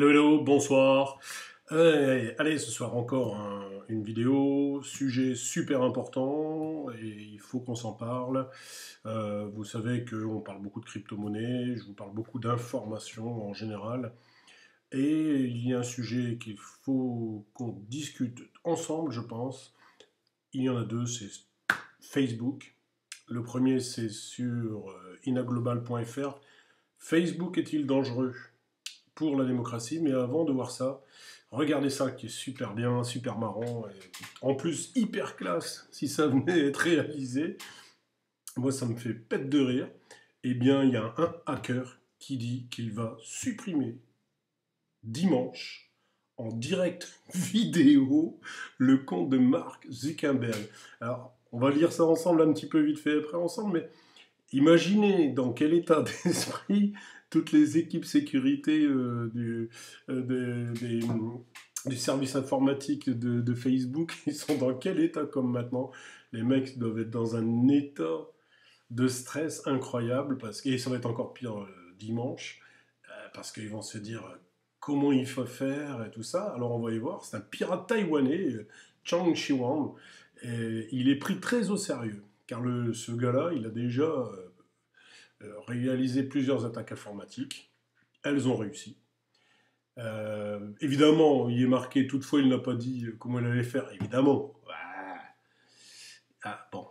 Hello, hello, bonsoir. Allez, ce soir encore une vidéo, sujet super important et il faut qu'on s'en parle. Euh, vous savez qu'on parle beaucoup de crypto-monnaie, je vous parle beaucoup d'informations en général. Et il y a un sujet qu'il faut qu'on discute ensemble, je pense. Il y en a deux, c'est Facebook. Le premier, c'est sur euh, inaglobal.fr. Facebook est-il dangereux? Pour la démocratie, mais avant de voir ça, regardez ça qui est super bien, super marrant, et en plus hyper classe si ça venait être réalisé. Moi, ça me fait pète de rire. Eh bien, il y a un hacker qui dit qu'il va supprimer dimanche en direct vidéo le compte de Mark Zuckerberg. Alors, on va lire ça ensemble un petit peu vite fait après ensemble, mais imaginez dans quel état d'esprit toutes les équipes sécurité euh, du, euh, du service informatique de, Facebook, ils sont dans quel état comme maintenant? Les mecs doivent être dans un état de stress incroyable, parce, et ça va être encore pire euh, dimanche, parce qu'ils vont se dire comment il faut faire et tout ça. Alors on va y voir, c'est un pirate taïwanais, Chang Shiwan, et il est pris très au sérieux, car ce gars-là, il a déjà réalisé plusieurs attaques informatiques. Elles ont réussi. Euh, évidemment, il est marqué, toutefois, il n'a pas dit comment il allait faire. Évidemment. Ah, bon.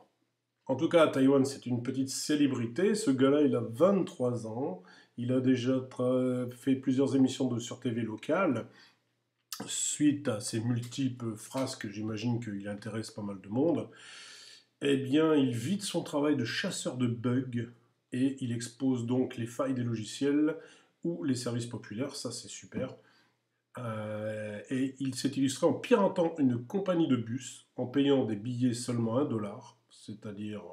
En tout cas, Taïwan, c'est une petite célébrité. Ce gars-là, il a 23 ans. Il a déjà fait plusieurs émissions de, sur TV locale. Suite à ses multiples phrases que j'imagine qu'il intéresse pas mal de monde, eh bien, il vide son travail de chasseur de bugs et il expose donc les failles des logiciels ou les services populaires, ça c'est super. Euh, et il s'est illustré en piratant une compagnie de bus en payant des billets seulement 1 dollar, c'est-à-dire,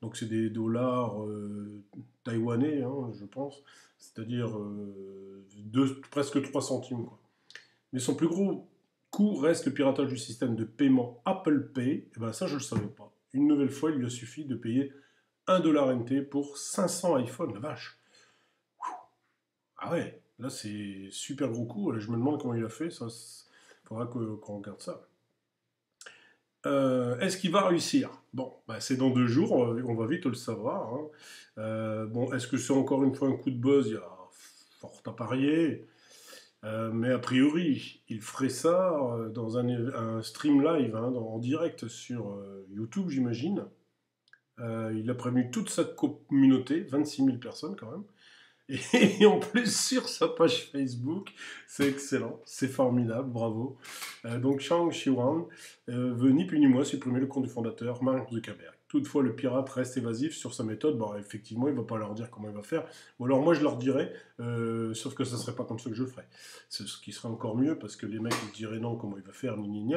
donc c'est des dollars euh, taïwanais, hein, je pense, c'est-à-dire euh, presque 3 centimes. Mais son plus gros coût reste le piratage du système de paiement Apple Pay, et ben ça je ne le savais pas. Une nouvelle fois, il lui a suffi de payer 1$ NT pour 500 iPhone, la vache. Ah ouais, là c'est super gros coup. Je me demande comment il a fait. Ça, faudra qu'on regarde ça. Euh, est-ce qu'il va réussir? Bon, bah, c'est dans deux jours, on va vite le savoir. Hein. Euh, bon, est-ce que c'est encore une fois un coup de buzz? Il y a fort à parier. Euh, mais a priori, il ferait ça dans un, stream live, hein, en direct sur YouTube, j'imagine. Euh, il a prévenu toute sa communauté, 26 000 personnes quand même. Et, en plus sur sa page Facebook, c'est excellent, c'est formidable, bravo. Euh, donc Chang Shiwan euh, veut ni plus ni moins le compte du fondateur Mark Zuckerberg. Toutefois, le pirate reste évasif sur sa méthode. Bon, effectivement, il ne va pas leur dire comment il va faire. Ou alors moi, je leur dirais, sauf que ça ne serait pas comme ça que je ferais. Ce qui serait encore mieux, parce que les mecs, ils diraient non, comment il va faire, ni ni ni.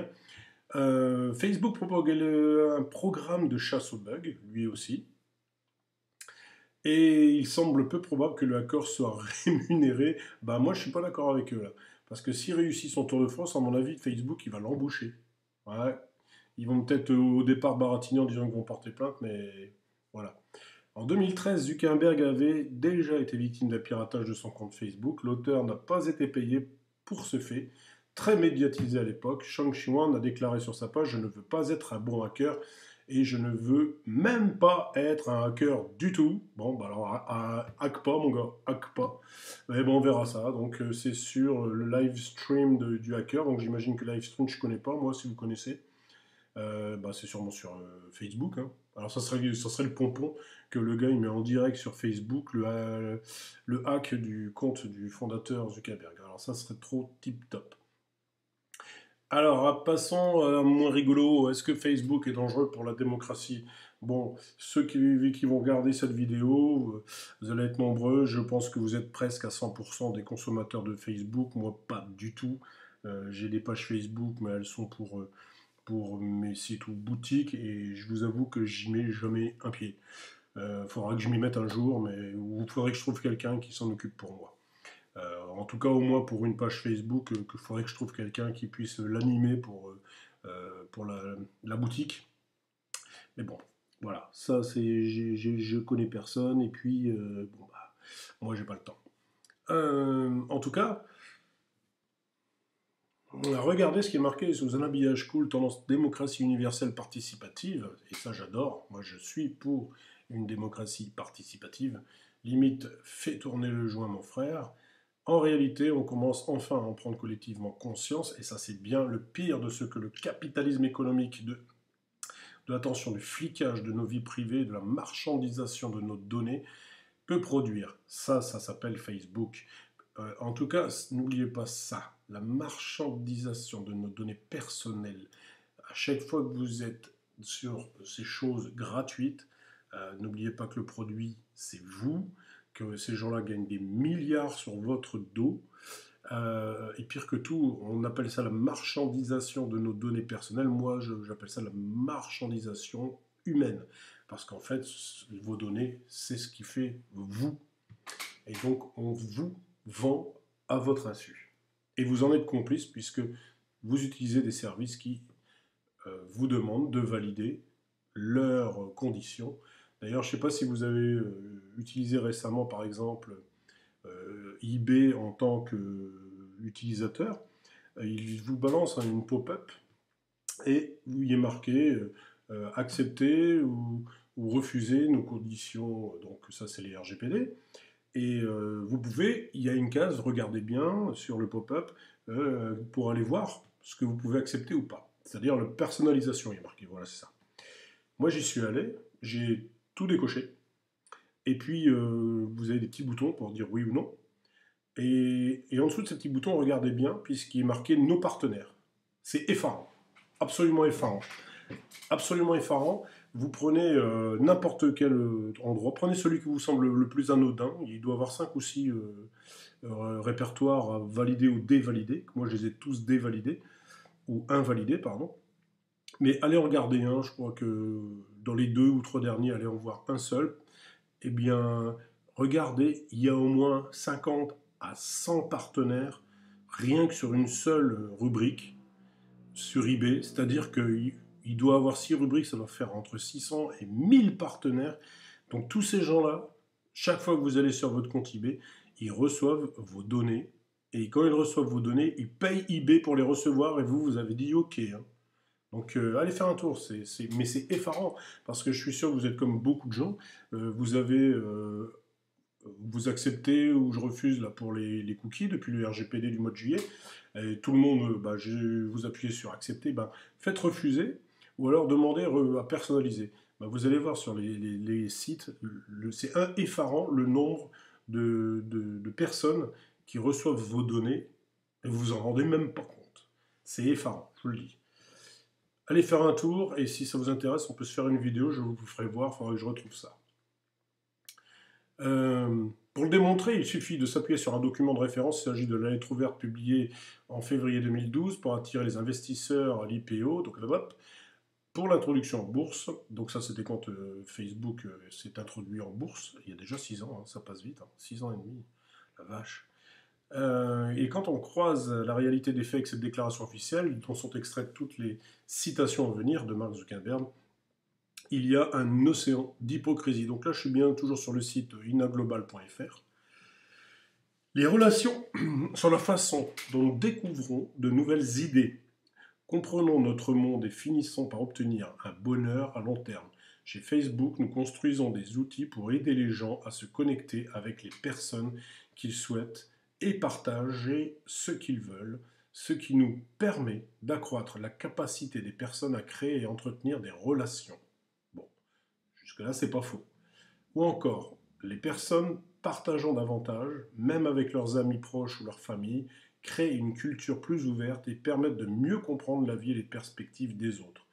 Euh, Facebook propose un programme de chasse aux bugs, lui aussi. Et il semble peu probable que le hacker soit rémunéré. Bah moi je suis pas d'accord avec eux. Parce que s'il réussit son tour de France, à mon avis, Facebook il va l'embaucher. Ils vont peut-être au départ baratiner en disant qu'ils vont porter plainte, mais voilà. En 2013, Zuckerberg avait déjà été victime d'un piratage de son compte Facebook. L'auteur n'a pas été payé pour ce fait très médiatisé à l'époque, Shang Xiwan a déclaré sur sa page Je ne veux pas être un bon hacker et je ne veux même pas être un hacker du tout. Bon, bah alors, hack pas, mon gars, hack pas. Mais bon, on verra ça. Donc, euh, c'est sur le live stream du hacker. Donc, j'imagine que live stream, je connais pas, moi, si vous connaissez. Euh, bah, c'est sûrement sur euh, Facebook. Hein. Alors, ça serait, ça serait le pompon que le gars il met en direct sur Facebook le, le hack du compte du fondateur Zuckerberg. Alors, ça serait trop tip top. Alors, passons à moins rigolo. Est-ce que Facebook est dangereux pour la démocratie? Bon, ceux qui, vont regarder cette vidéo, vous allez être nombreux. Je pense que vous êtes presque à 100% des consommateurs de Facebook. Moi, pas du tout. Euh, j'ai des pages Facebook, mais elles sont pour, euh, pour mes sites ou boutiques. Et je vous avoue que j'y mets jamais un pied. Il euh, faudra que je m'y mette un jour, mais il faudrait que je trouve quelqu'un qui s'en occupe pour moi. Euh, en tout cas, au moins pour une page Facebook, il euh, faudrait que je trouve quelqu'un qui puisse l'animer pour, euh, pour la, boutique. Mais bon, voilà, ça c'est, je connais personne. Et puis bon bah, moi j'ai pas le temps. en tout cas, Regardez ce qui est marqué sous un habillage cool, tendance démocratie universelle participative, et ça j'adore, moi je suis pour une démocratie participative, limite fait tourner le joint mon frère, en réalité, on commence enfin à en prendre collectivement conscience, et ça c'est bien le pire de ce que le capitalisme économique de, de l'attention du flicage de nos vies privées, de la marchandisation de nos données, peut produire. Ça, ça s'appelle Facebook. Euh, en tout cas, n'oubliez pas ça, la marchandisation de nos données personnelles. À chaque fois que vous êtes sur ces choses gratuites, euh, n'oubliez pas que le produit, c'est vous que ces gens-là gagnent des milliards sur votre dos. Euh, et pire que tout, on appelle ça la marchandisation de nos données personnelles. Moi, j'appelle ça la marchandisation humaine. Parce qu'en fait, vos données, c'est ce qui fait vous. Et donc, on vous vend à votre insu. Et vous en êtes complice puisque vous utilisez des services qui euh, vous demandent de valider leurs conditions D'ailleurs, je ne sais pas si vous avez euh, utilisé récemment, par exemple, euh, eBay en tant qu'utilisateur. Euh, il vous balance une pop-up et il y est marqué accepter ou, refuser nos conditions. Donc ça, c'est les RGPD. Et vous pouvez, il y a une case, regardez bien sur le pop-up pour aller voir ce que vous pouvez accepter ou pas. C'est-à-dire la personnalisation, il est marqué. Voilà, c'est ça. Moi, j'y suis allé. J'ai tout décoché. Et puis, euh, vous avez des petits boutons pour dire oui ou non. Et, en dessous de ces petits boutons, regardez bien, puisqu'il est marqué nos partenaires. C'est effarant. Absolument effarant. Absolument effarant. Vous prenez euh, n'importe quel euh, endroit, prenez celui qui vous semble le plus anodin. Il doit avoir 5 ou 6 répertoires à valider ou dévalider. Moi, je les ai tous dévalidés, ou invalidés, pardon. Mais allez regarder un, je crois que dans les deux ou trois derniers, allez en voir un seul. Eh bien, regardez, il y a au moins 50 à 100 partenaires rien que sur une seule rubrique sur eBay. C'est-à-dire qu'il doit avoir 6 rubriques, ça doit faire entre 600 et 1000 partenaires. Donc tous ces gens-là, chaque fois que vous allez sur votre compte eBay, ils reçoivent vos données. Et quand ils reçoivent vos données, ils payent eBay pour les recevoir et vous, vous avez dit OK. Hein. Donc euh, allez faire un tour, mais c'est effarant, parce que je suis sûr que vous êtes comme beaucoup de gens, euh, vous avez, euh, vous acceptez ou je refuse là pour les, cookies depuis le RGPD du mois de juillet, et tout le monde, bah, vous appuyez sur accepter, bah, faites refuser, ou alors demandez à personnaliser. Bah, vous allez voir sur les, sites, c'est effarant le nombre de, de personnes qui reçoivent vos données, et vous vous en rendez même pas compte. C'est effarant, je vous le dis. Allez faire un tour et si ça vous intéresse, on peut se faire une vidéo, je vous ferai voir, il faudra que je retrouve ça. Euh, pour le démontrer, il suffit de s'appuyer sur un document de référence. Il s'agit de la lettre ouverte publiée en février 2012 pour attirer les investisseurs à l'IPO, donc pour l'introduction en bourse. Donc ça, c'était quand euh, Facebook euh, s'est introduit en bourse. Il y a déjà 6 ans, hein, ça passe vite, 6 hein. ans et demi, la vache. Euh, et quand on croise la réalité des faits avec cette déclaration officielle, dont sont extraites toutes les citations à venir de Mark Zuckerberg, il y a un océan d'hypocrisie. Donc là, je suis bien toujours sur le site inaglobal.fr. Les relations sont la façon dont nous découvrons de nouvelles idées. Comprenons notre monde et finissons par obtenir un bonheur à long terme. Chez Facebook, nous construisons des outils pour aider les gens à se connecter avec les personnes qu'ils souhaitent et partager ce qu'ils veulent, ce qui nous permet d'accroître la capacité des personnes à créer et entretenir des relations. Bon, jusque-là, c'est pas faux. Ou encore, les personnes partageant davantage, même avec leurs amis proches ou leur famille, créent une culture plus ouverte et permettent de mieux comprendre la vie et les perspectives des autres.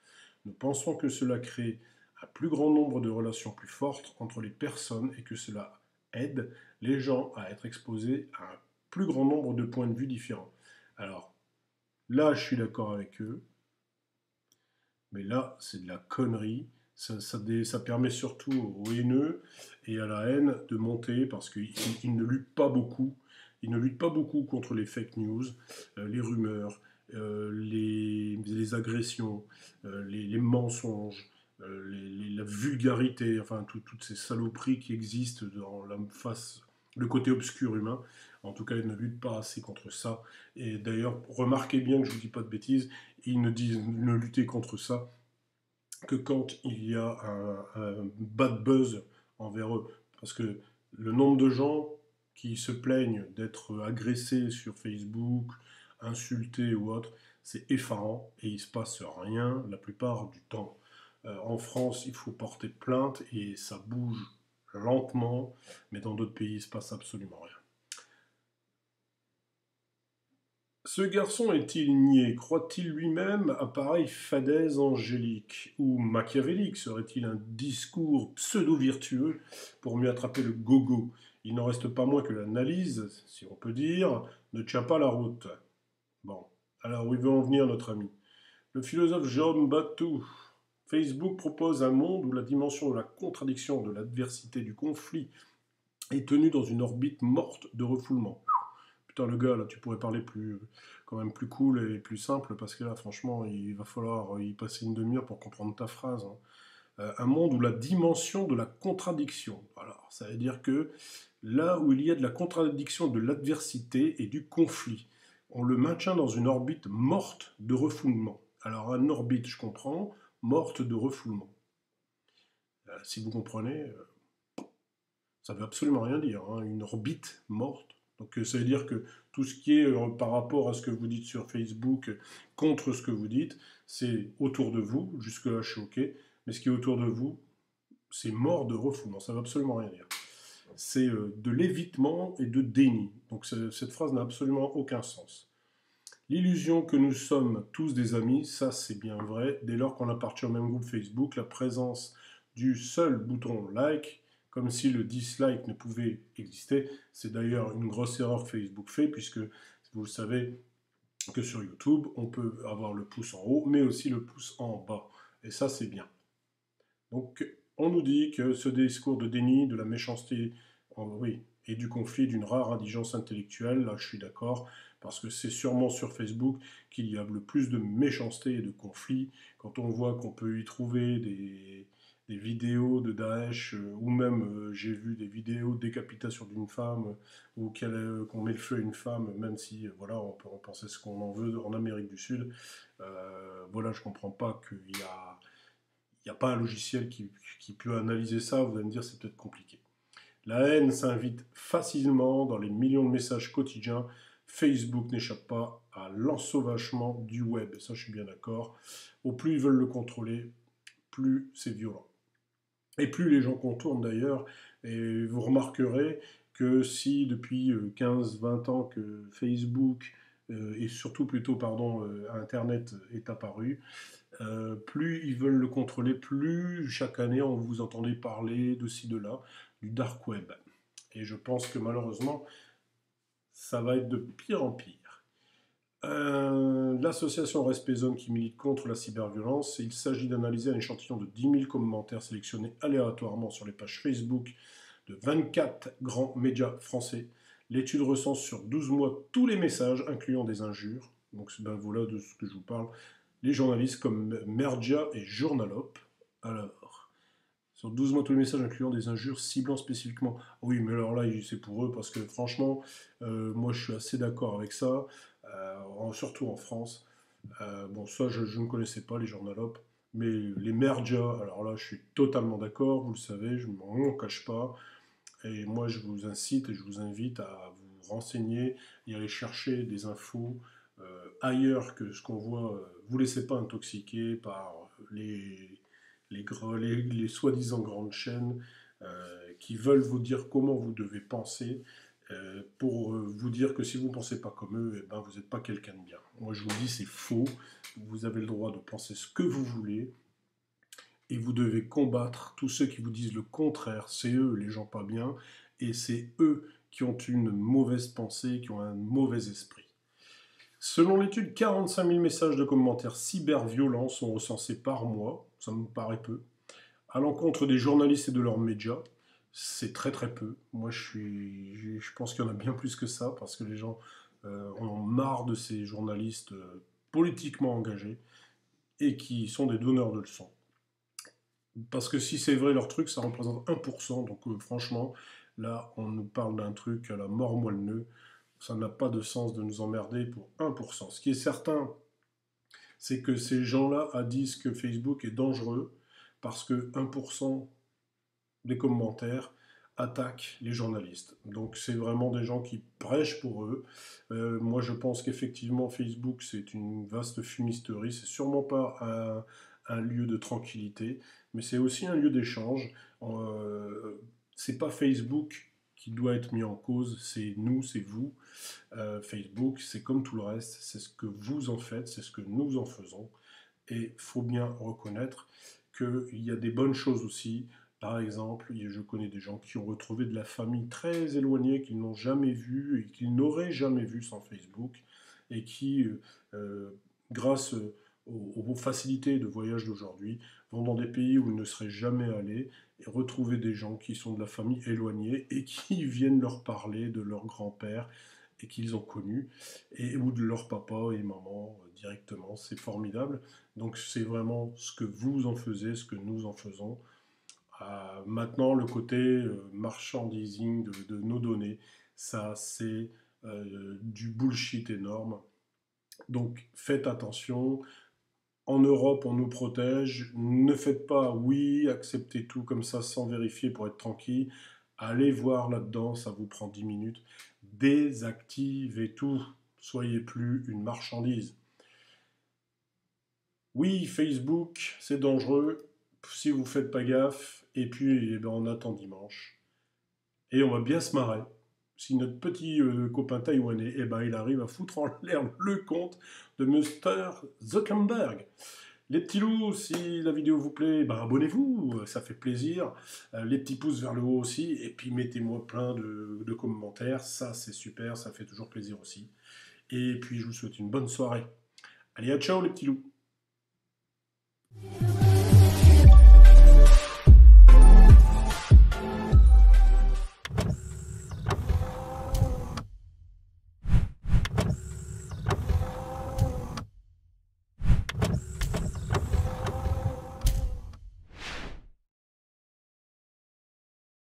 Nous pensons que cela crée un plus grand nombre de relations plus fortes entre les personnes et que cela aide les gens à être exposés à un plus grand nombre de points de vue différents. Alors, là, je suis d'accord avec eux, mais là, c'est de la connerie. Ça, permet surtout aux haineux et à la haine de monter parce qu'ils ne luttent pas beaucoup. Ils ne luttent pas beaucoup contre les fake news, euh, les rumeurs, euh, les, agressions, euh, les, mensonges, la vulgarité, enfin toutes ces saloperies qui existent dans la face, le côté obscur humain. En tout cas, ils ne luttent pas assez contre ça. Et d'ailleurs, remarquez bien que je ne vous dis pas de bêtises, ils ne disent ne lutter contre ça que quand il y a un, bad buzz envers eux. Parce que le nombre de gens qui se plaignent d'être agressés sur Facebook, insultés ou autre, c'est effarant et il se passe rien la plupart du temps. Euh, en France, il faut porter plainte et ça bouge lentement, mais dans d'autres pays, il se passe absolument rien. Ce garçon est-il niais? Croit-il lui-même à pareille fadaise angélique? Ou machiavélique? Serait-il un discours pseudo-virtueux pour mieux attraper le gogo? Il n'en reste pas moins que l'analyse, si on peut dire, ne tient pas la route. Bon, alors où veut en venir notre ami? Le philosophe John Batou. Facebook propose un monde où la dimension de la contradiction, de l'adversité, du conflit est tenue dans une orbite morte de refoulement. Putain, le gars, là, tu pourrais parler plus, quand même plus cool et plus simple, parce que là, franchement, il va falloir y passer une demi-heure pour comprendre ta phrase. Hein. Euh, un monde où la dimension de la contradiction. Alors, ça veut dire que là où il y a de la contradiction, de l'adversité et du conflit, on le maintient dans une orbite morte de refoulement. Alors, une orbite, je comprends, morte de refoulement. Euh, si vous comprenez, euh, ça veut absolument rien dire. Hein, une orbite morte. Donc, ça veut dire que tout ce qui est par rapport à ce que vous dites sur Facebook contre ce que vous dites, c'est autour de vous. Jusque-là, je suis OK. Mais ce qui est autour de vous, c'est mort de refoulement. Ça ne veut absolument rien dire c'est euh, de l'évitement et de déni. Donc cette phrase n'a absolument aucun sens. L'illusion que nous sommes tous des amis, ça c'est bien vrai. Dès lors qu'on appartient au même groupe Facebook, la présence du seul bouton like, comme si le dislike ne pouvait exister, c'est d'ailleurs une grosse erreur que Facebook fait, puisque vous savez que sur YouTube, on peut avoir le pouce en haut, mais aussi le pouce en bas. Et ça c'est bien. Donc on nous dit que ce discours de déni, de la méchanceté, oui, et du conflit, d'une rare indigence intellectuelle, là je suis d'accord, parce que c'est sûrement sur Facebook qu'il y a le plus de méchanceté et de conflit, quand on voit qu'on peut y trouver des, vidéos de Daesh, euh, ou même euh, j'ai vu des vidéos de décapitation d'une femme, ou euh, qu'on met le feu à une femme, même si voilà, on peut en penser ce qu'on en veut en Amérique du Sud. voilà, je comprends pas qu'il y a n'y a pas un logiciel qui, peut analyser ça, vous allez me dire c'est peut-être compliqué. La haine s'invite facilement dans les millions de messages quotidiens. Facebook n'échappe pas à l'ensauvagement du web, ça je suis bien d'accord. Au plus ils veulent le contrôler, plus c'est violent. Et plus les gens contournent d'ailleurs, et vous remarquerez que si depuis 15-20 euh, ans que Facebook, euh, et surtout plutôt pardon, euh, Internet est apparu, plus ils veulent le contrôler, plus chaque année on vous entendait parler de ci, de là, du dark web. Et je pense que malheureusement, ça va être de pire en pire. Euh, l'association Respect Zone qui milite contre la cyberviolence, il s'agit d'analyser un échantillon de 10 000 commentaires sélectionnés aléatoirement sur les pages Facebook de 24 grands médias français. L'étude recense sur 12 mois tous les messages, incluant des injures. Donc ben voilà de ce que je vous parle les journalistes comme Merdia et Journalop. Alors, sur 12 mois tous les messages incluant des injures ciblant spécifiquement. Oui, mais alors là, c'est pour eux parce que franchement, euh, moi je suis assez d'accord avec ça, surtout en France. Euh, bon, ça, je, ne connaissais pas les Journalop, mais les Merdia, alors là, je suis totalement d'accord, vous le savez, je ne m'en cache pas. Et moi, je vous incite et je vous invite à vous renseigner et aller chercher des infos ailleurs que ce qu'on voit vous laissez pas intoxiquer par les, soi-disant grandes chaînes euh, qui veulent vous dire comment vous devez penser euh, pour euh, vous dire que si vous ne pensez pas comme eux, eh ben, vous n'êtes pas quelqu'un de bien. Moi je vous dis c'est faux, vous avez le droit de penser ce que vous voulez et vous devez combattre tous ceux qui vous disent le contraire, c'est eux les gens pas bien et c'est eux qui ont une mauvaise pensée, qui ont un mauvais esprit. Selon l'étude, 45 000 messages de commentaires cyber-violents sont recensés par mois, ça me paraît peu, à l'encontre des journalistes et de leurs médias. C'est très très peu. Moi, je, suis, je pense qu'il y en a bien plus que ça, parce que les gens euh, ont marre de ces journalistes euh, politiquement engagés et qui sont des donneurs de leçons. Parce que si c'est vrai leur truc, ça représente 1%. Donc euh, franchement, là, on nous parle d'un truc à la mort moelle Ça n'a pas de sens de nous emmerder pour 1%. Ce qui est certain, c'est que ces gens-là disent que Facebook est dangereux parce que 1% des commentaires attaquent les journalistes. Donc c'est vraiment des gens qui prêchent pour eux. Euh, moi je pense qu'effectivement Facebook c'est une vaste fumisterie, c'est sûrement pas un, lieu de tranquillité, mais c'est aussi un lieu d'échange. Euh, c'est pas Facebook qui doit être mis en cause, c'est nous, c'est vous. Euh, Facebook, c'est comme tout le reste, c'est ce que vous en faites, c'est ce que nous en faisons. Et faut bien reconnaître qu'il y a des bonnes choses aussi. Par exemple, je connais des gens qui ont retrouvé de la famille très éloignée qu'ils n'ont jamais vue et qu'ils n'auraient jamais vu sans Facebook et qui, euh, euh, grâce aux, facilités de voyage d'aujourd'hui, vont dans des pays où ils ne seraient jamais allés et retrouver des gens qui sont de la famille éloignée et qui viennent leur parler de leur grand-père et qu'ils ont connu, ou de leur papa et maman euh, directement. C'est formidable. Donc c'est vraiment ce que vous en faisiez, ce que nous en faisons. Euh, maintenant, le côté euh, marchandising de, nos données, ça c'est du bullshit énorme. Donc faites attention. En Europe, on nous protège. Ne faites pas oui, acceptez tout comme ça sans vérifier pour être tranquille. Allez voir là-dedans, ça vous prend 10 minutes. Désactivez tout. Soyez plus une marchandise. Oui, Facebook, c'est dangereux si vous ne faites pas gaffe. Et puis, eh ben, on attend dimanche. Et on va bien se marrer. Si notre petit euh, copain taïwanais, eh ben, il arrive à foutre en l'air le compte de Mr. Zuckerberg. Les petits loups, si la vidéo vous plaît, ben abonnez-vous, ça fait plaisir. Euh, les petits pouces vers le haut aussi, et puis mettez-moi plein de, de commentaires, ça c'est super, ça fait toujours plaisir aussi. Et puis je vous souhaite une bonne soirée. Allez, à ciao les petits loups